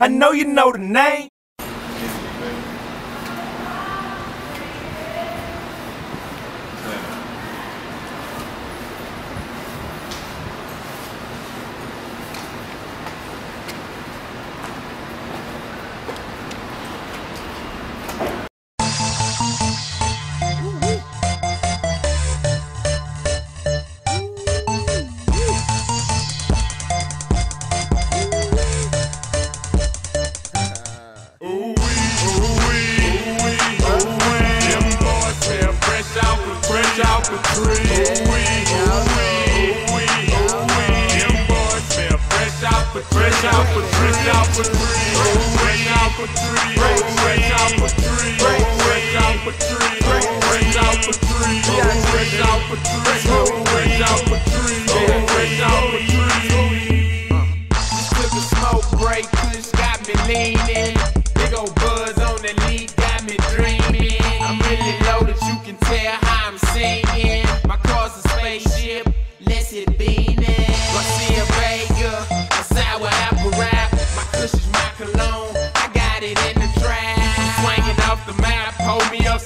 I know you know the name. Fresh out for fresh out for three, fresh out for three, fresh out for three, fresh out for three, fresh out for three, fresh out for three, fresh out for three, fresh out for three. Just took a smoke break, push got me leaning. Big old buzz on the lead got me dreaming. I'm really loaded, you can tell how I'm singing.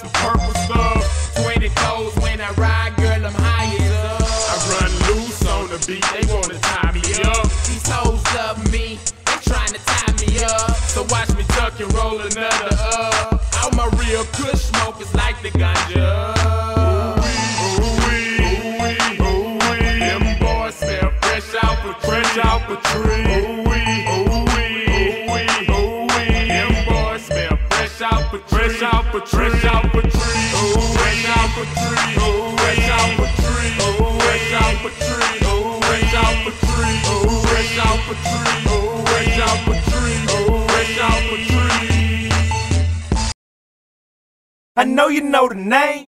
Some purple stuff. 20 toes when I ride, girl, I'm high as up. I run loose on the beat, they wanna tie me up. These hoes love me, they trying to tie me up. So watch me duck and roll another up. All my real kush smoke is like the ganja. Fresh out for fresh out for tree. Ooh wee, ooh wee, ooh wee, ooh wee. Them boys smell fresh out for fresh out out for tree. I know you know the name.